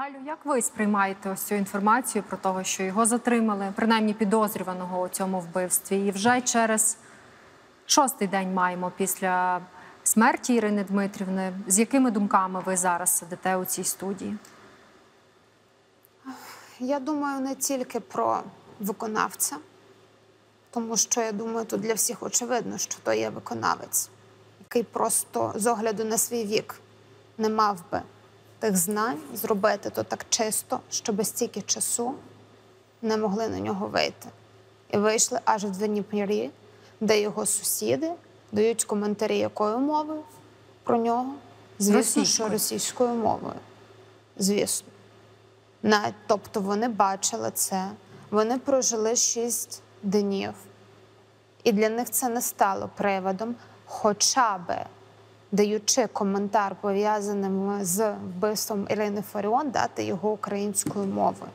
Галю, як ви сприймаєте ось цю інформацію про того, що його затримали, принаймні підозрюваного у цьому вбивстві, і вже через шостий день маємо після смерті Ірини Дмитрівни. З якими думками ви зараз сидите у цій студії? Я думаю не тільки про виконавця, тому що я думаю, тут для всіх очевидно, що то є виконавець, який просто з огляду на свій вік не мав би тих знань зробити то так чисто, щоб стільки часу не могли на нього вийти. І вийшли аж в Дніпрі, де його сусіди дають коментарі якою мовою про нього. Звісно, що Російською. російською мовою. Звісно. Навіть, тобто вони бачили це, вони прожили шість днів. І для них це не стало приводом, хоча би даючи коментар, пов'язаним з вбивством Ірини Фаріон, дати його українською мовою.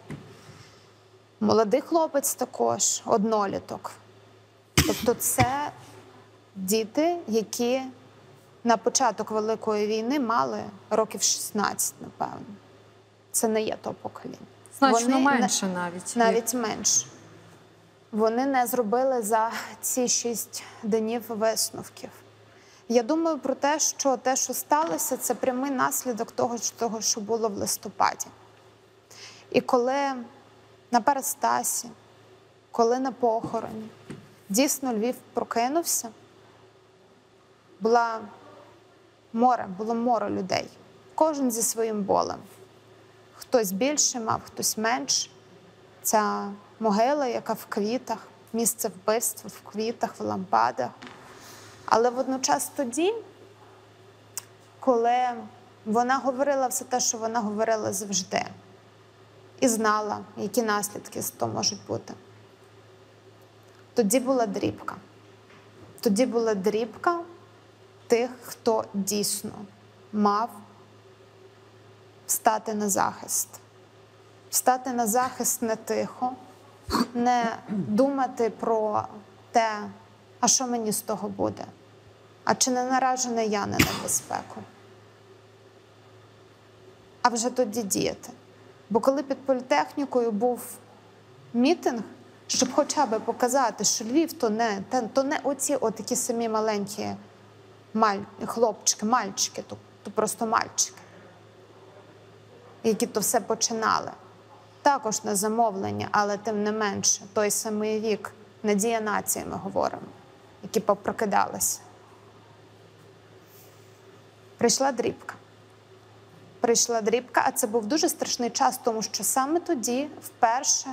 Молодий хлопець також, одноліток. Тобто, це діти, які на початок Великої війни мали років 16, напевно. Це не є то покоління. Значно Вони менше навіть. навіть менше. Вони не зробили за ці шість днів висновків. Я думаю про те, що те, що сталося, це прямий наслідок того, що- було в листопаді. І коли на перестасі, коли на похороні, дійсно Львів прокинувся, була море, було море людей, кожен зі своїм болем. Хтось більше мав, хтось менше. Ця могила, яка в квітах, місце вбивства в квітах, в лампадах. Але водночас тоді, коли вона говорила все те, що вона говорила завжди, і знала, які наслідки з того можуть бути. Тоді була дрібка. Тоді була дрібка тих, хто дійсно мав стати на захист. Стати на захист не тихо, не думати про те, а що мені з того буде, а чи не наражена я на небезпеку. А вже тоді діяти. Бо коли під політехнікою був мітинг, щоб хоча б показати, що Львів то не, то не оці от такі самі маленькі маль, хлопчики, мальчики, то, то просто мальчики які то все починали. Також на замовлення, але тим не менше, той самий вік, надія нації ми говоримо, які попрокидалися. Прийшла дрібка. Прийшла дрібка, а це був дуже страшний час, тому що саме тоді, вперше,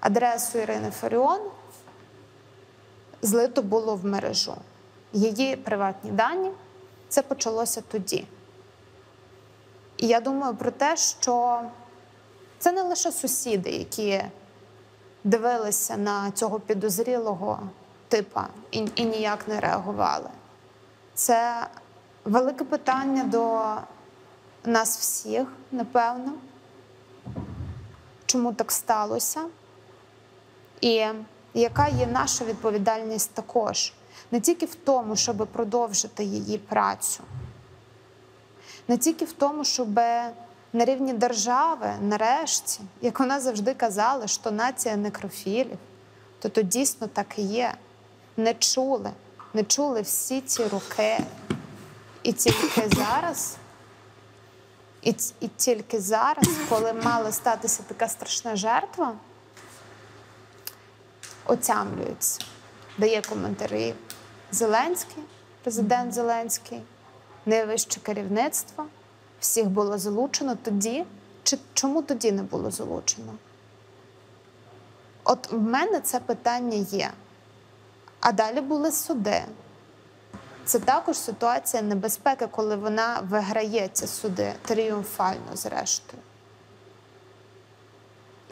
адресу Ірини Фаріон злито було в мережу. Її приватні дані це почалося тоді. І я думаю про те, що це не лише сусіди, які дивилися на цього підозрілого типа і, і ніяк не реагували. Це велике питання до нас всіх, напевно, чому так сталося, і яка є наша відповідальність також, не тільки в тому, щоб продовжити її працю не тільки в тому, щоб на рівні держави, нарешті, як вона завжди казала, що нація некрофілів, то то дійсно так і є. Не чули, не чули всі ці роки. І тільки зараз, і, і тільки зараз, коли мала статися така страшна жертва, отямлюються, дає коментарі Зеленський, президент Зеленський найвище керівництво, всіх було залучено тоді. Чи чому тоді не було залучено? От в мене це питання є. А далі були суди. Це також ситуація небезпеки, коли вона виграє ці суди тріумфально, зрештою.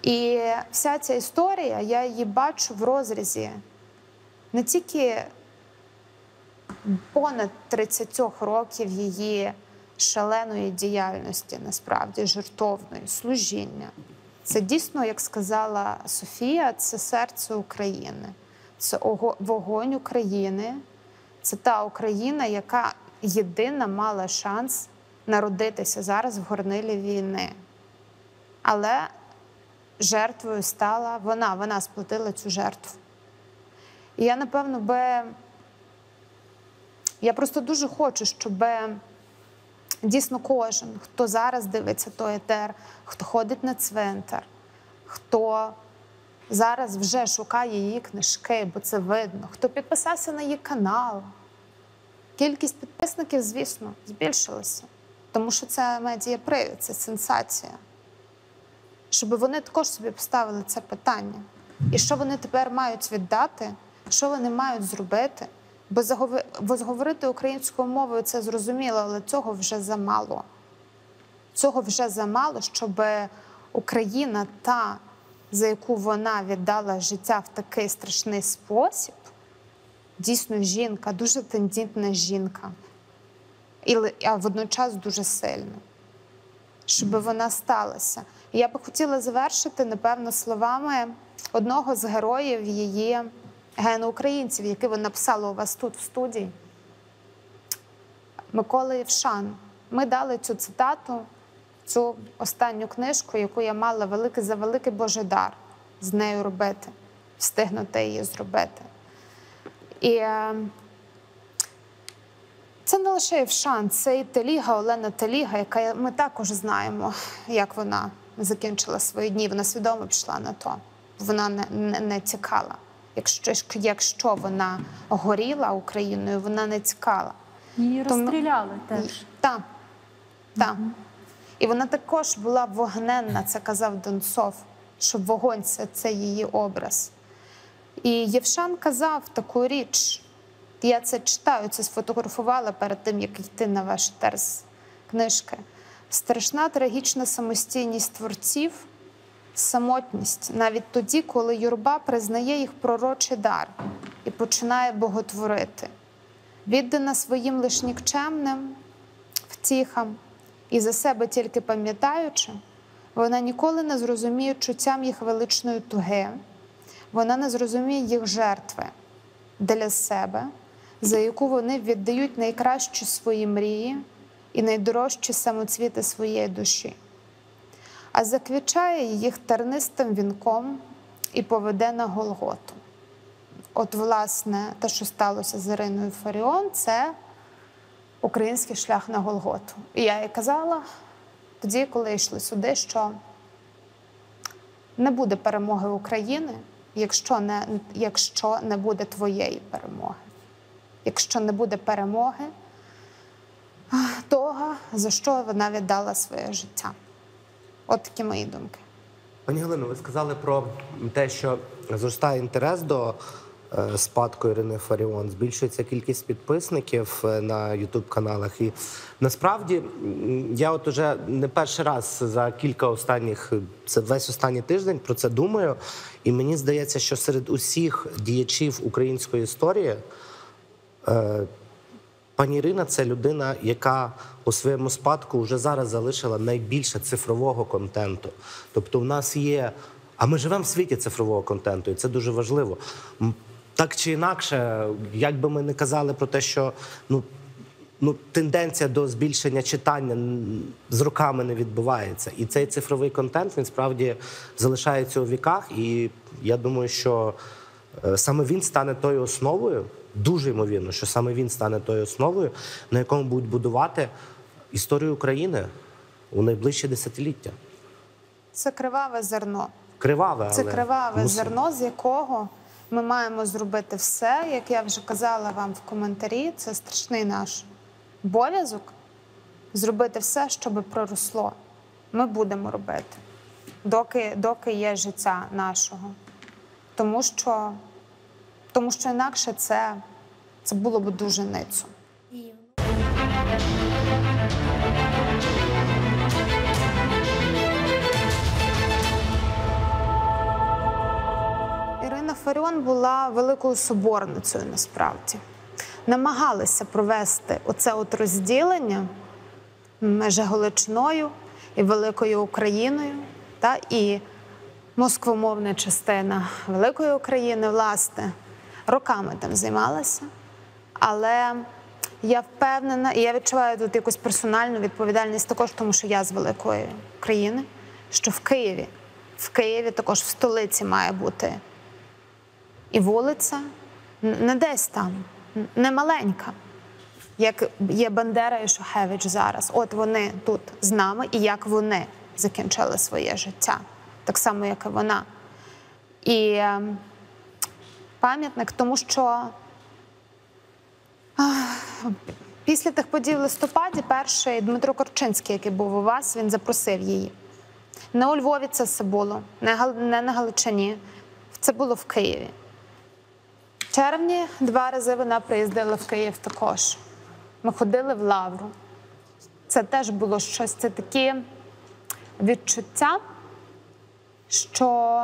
І вся ця історія, я її бачу в розрізі не тільки понад 30 років її шаленої діяльності, насправді жертовної, служіння. Це дійсно, як сказала Софія, це серце України, це вогонь України, це та Україна, яка єдина мала шанс народитися зараз в горнилі війни. Але жертвою стала вона, вона сплатила цю жертву. І я, напевно, би. Я просто дуже хочу, щоб дійсно кожен, хто зараз дивиться той етер, хто ходить на цвинтар, хто зараз вже шукає її книжки, бо це видно, хто підписався на її канал. Кількість підписників, звісно, збільшилася, тому що це медіапривід, це сенсація. Щоб вони також собі поставили це питання. І що вони тепер мають віддати, що вони мають зробити? Бо зговорити українською мовою це зрозуміло, але цього вже замало. Цього вже замало, щоб Україна, та, за яку вона віддала життя в такий страшний спосіб, дійсно жінка, дуже тендітна жінка, і, а водночас дуже сильна, щоб вона сталася. Я би хотіла завершити, напевно, словами одного з героїв її геноукраїнців, який ви написали у вас тут в студії. Микола Євшан. Ми дали цю цитату, цю останню книжку, яку я мала великий за великий Божий дар з нею робити, встигнути її зробити. І е, це не лише Євшан, це і Теліга, Олена Теліга, яка ми також знаємо, як вона закінчила свої дні. Вона свідомо пішла на то. Вона не, не, не тікала. Якщо, якщо вона горіла Україною, вона не тікала. Її Тому- теж. Так. Так. І вона також була вогненна, це казав Донцов, що вогонь це, це її образ. І Євшан казав таку річ. Я це читаю, це сфотографувала перед тим, як йти на ваш терс книжки. Страшна трагічна самостійність творців, самотність, навіть тоді, коли юрба признає їх пророчий дар і починає боготворити віддана своїм лиш нікчемним втіхам і за себе тільки пам'ятаючи, вона ніколи не зрозуміє чуттям їх величної туги, вона не зрозуміє їх жертви для себе, за яку вони віддають найкращі свої мрії і найдорожчі самоцвіти своєї душі, а заквічає їх тернистим вінком і поведе на Голготу. От, власне, те, що сталося з Іриною Фаріон, це український шлях на Голготу. І я їй казала тоді, коли йшли сюди, що не буде перемоги України, якщо не, якщо не буде твоєї перемоги. Якщо не буде перемоги того, за що вона віддала своє життя. От такі мої думки. Пані Галино, ви сказали про те, що зростає інтерес до спадку Ірини Фаріон, збільшується кількість підписників е, на youtube каналах. І насправді я от уже не перший раз за кілька останніх, це весь останній тиждень про це думаю. І мені здається, що серед усіх діячів української історії. е, Пані Ірина це людина, яка у своєму спадку вже зараз залишила найбільше цифрового контенту. Тобто, в нас є. А ми живемо в світі цифрового контенту, і це дуже важливо. Так чи інакше, як би ми не казали про те, що ну, ну, тенденція до збільшення читання з роками не відбувається. І цей цифровий контент він справді залишається у віках. І я думаю, що е, саме він стане тою основою. Дуже ймовірно, що саме він стане тою основою, на якому будуть будувати історію України у найближчі десятиліття. Це криваве зерно. Криваве, Це криваве мусимо. зерно, з якого ми маємо зробити все, як я вже казала вам в коментарі. Це страшний наш обов'язок зробити все, щоб проросло. Ми будемо робити, доки, доки є життя нашого. Тому що, тому що інакше це, це було б дуже ницо. Фаріон була великою соборницею насправді. Намагалися провести оце от розділення між Галичиною і Великою Україною, та, і москвомовна частина Великої України, власне, роками там займалася. Але я впевнена, і я відчуваю тут якусь персональну відповідальність також, тому що я з великої країни, що в Києві, в Києві також в столиці має бути і вулиця не десь там, не маленька, як є Бандера і Шухевич зараз. От вони тут з нами, і як вони закінчили своє життя, так само, як і вона. І е, пам'ятник, тому що після тих подій в листопаді перший Дмитро Корчинський, який був у вас, він запросив її. Не у Львові це все було, не на Галичині. Це було в Києві. В червні два рази вона приїздила в Київ також. Ми ходили в Лавру. Це теж було щось, це такі відчуття, що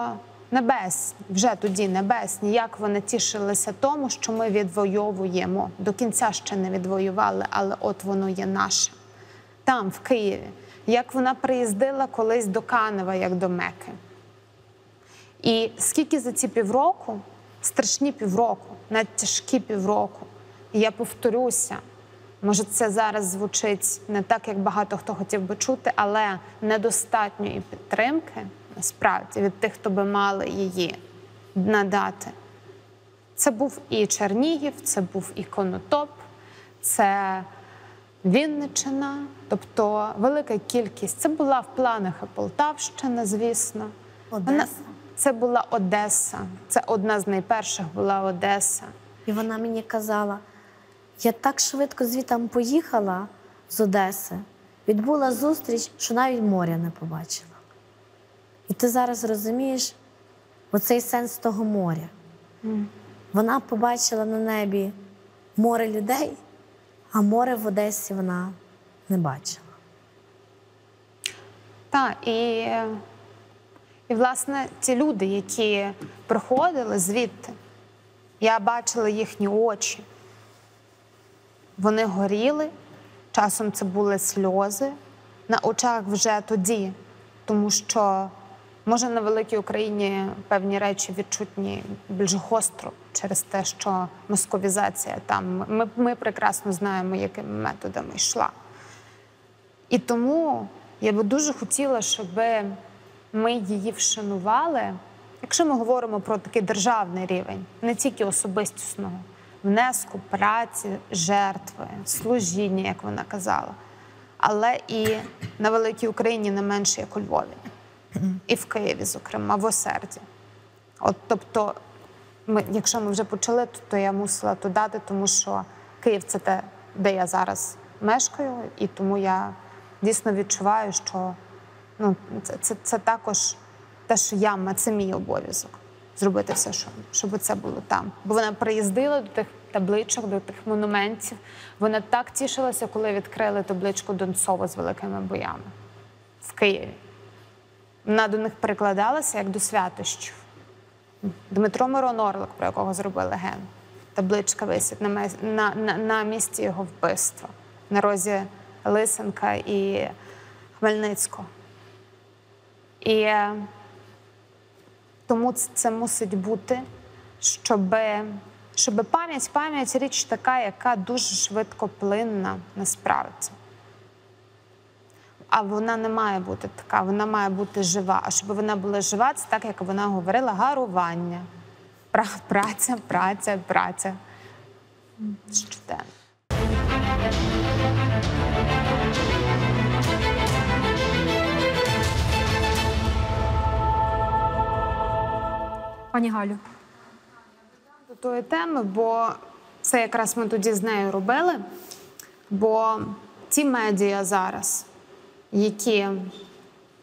небесні, вже тоді небесні, як вони тішилися тому, що ми відвоюємо. До кінця ще не відвоювали, але от воно є наше. Там, в Києві, як вона приїздила колись до Канева, як до Меки. І скільки за ці півроку, страшні півроку, навіть тяжкі півроку, і я повторюся, може, це зараз звучить не так, як багато хто хотів би чути, але недостатньої підтримки насправді від тих, хто би мали її надати. Це був і Чернігів, це був і Конотоп, це Вінниччина, тобто велика кількість. Це була в планах і Полтавщина, звісно. Одеса. Це була Одеса. Це одна з найперших була Одеса. І вона мені казала: я так швидко звітам поїхала з Одеси, відбула зустріч, що навіть моря не побачила. І ти зараз розумієш оцей сенс того моря. Вона побачила на небі море людей, а море в Одесі вона не бачила. Так, і, і власне ті люди, які приходили звідти, я бачила їхні очі. Вони горіли, часом це були сльози на очах вже тоді, тому що може на великій Україні певні речі відчутні більш гостро через те, що московізація там. Ми, ми прекрасно знаємо, якими методами йшла. І тому я би дуже хотіла, щоб ми її вшанували, якщо ми говоримо про такий державний рівень, не тільки особистісного внеску, праці, жертви, служіння, як вона казала, але і на великій Україні не менше, як у Львові, і в Києві, зокрема, в Осерді. От, тобто, ми, якщо ми вже почали, то, то я мусила то дати, тому що Київ це те, де я зараз мешкаю, і тому я дійсно відчуваю, що ну, це, це, це також те, що я це мій обов'язок зробити все, щоб, щоб це було там. Бо вона приїздила до тих табличок, до тих монументів. Вона так тішилася, коли відкрили табличку Донцова з великими боями в Києві. Вона до них перекладалася як до святощів. Дмитро Мирон Орлик, про якого зробили ген. Табличка висить на, на, на, на місці його вбивства на розі Лисенка і Хмельницького. І е, тому це, мусить бути, щоб, щоб пам'ять, пам'ять річ така, яка дуже швидко плинна насправді. А вона не має бути така, вона має бути жива. А щоб вона була жива, це так, як вона говорила, гарування. Пра- Праця, праця, праця. Щоденно. Пані Галю. до тої теми, бо це якраз ми тоді з нею робили. Бо ті медіа зараз, які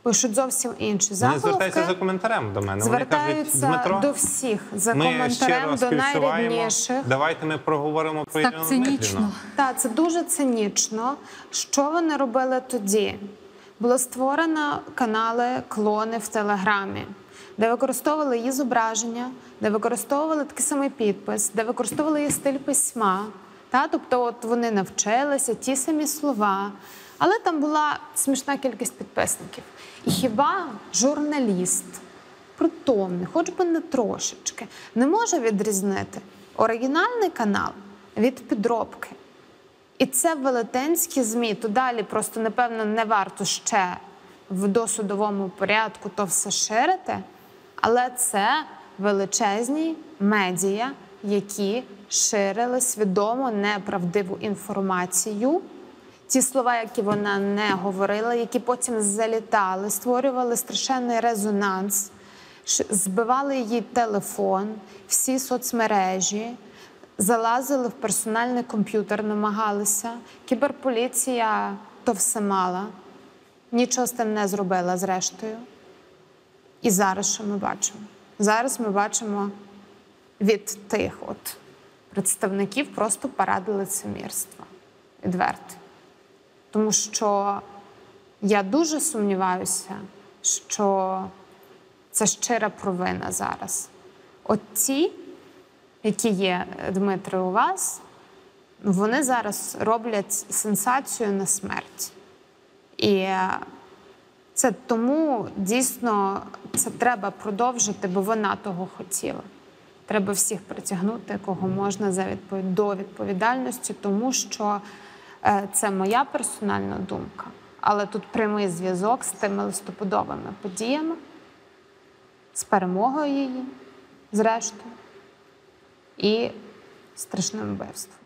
пишуть зовсім інші Вони заголовки, звертаються за коментарем до мене. Вони кажуть, звертаються Дмитро, до всіх за ми коментарем до найрідніших. Давайте ми проговоримо про Так цинічно. Так, це дуже цинічно. Що вони робили тоді? Було створено канали клони в Телеграмі, де використовували її зображення, де використовували такий самий підпис, де використовували її стиль письма. Та? Тобто, от вони навчилися ті самі слова, але там була смішна кількість підписників. І хіба журналіст, притомний, хоч би не трошечки, не може відрізнити оригінальний канал від підробки? І це велетенські ЗМІ. То далі просто, напевно, не варто ще в досудовому порядку то все ширити, але це величезні медіа, які ширили свідомо неправдиву інформацію. Ті слова, які вона не говорила, які потім залітали, створювали страшенний резонанс, збивали її телефон, всі соцмережі, залазили в персональний комп'ютер, намагалися. Кіберполіція то все мала, нічого з тим не зробила зрештою. І зараз що ми бачимо? Зараз ми бачимо від тих от представників просто паради лицемірства. Відверто. Тому що я дуже сумніваюся, що це щира провина зараз. От ті, які є, Дмитре, у вас, вони зараз роблять сенсацію на смерть. І е, це тому дійсно це треба продовжити, бо вона того хотіла. Треба всіх притягнути, кого можна за відпов- до відповідальності, тому що е, це моя персональна думка. Але тут прямий зв'язок з тими листопадовими подіями, з перемогою її, зрештою, і страшним вбивством.